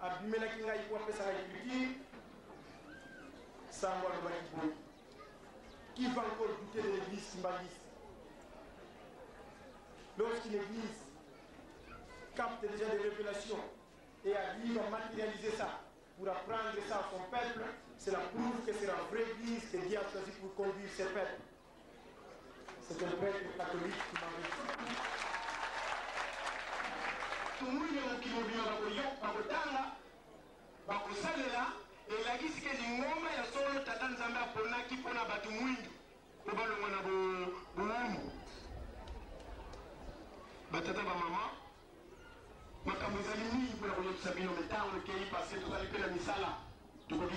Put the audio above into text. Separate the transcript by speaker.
Speaker 1: abimelaki ngai po apesaka écriture sango alobaki boyi qui va encore douter de l'église kimbangisi lorsqu'une église capte déjà des révélations et a dit à matérialiser ça pour apprendre ça à son peuple, c'est la preuve que c'est la vraie Église que Dieu a choisi pour conduire ses peuples. C'est un prêtre catholique qui m'a reçu.
Speaker 2: Tumwine mokili mobimba bakoya bakotanga bakosalela elakisi ke lingomba ya solo tata nzambe aponaki mpo na bato mwindu mpo balongwa na bowumbu batata bamama makambo ezali mingi mpo na koyebisa bino me ntango ekei pase tozali mpe na misala tokoki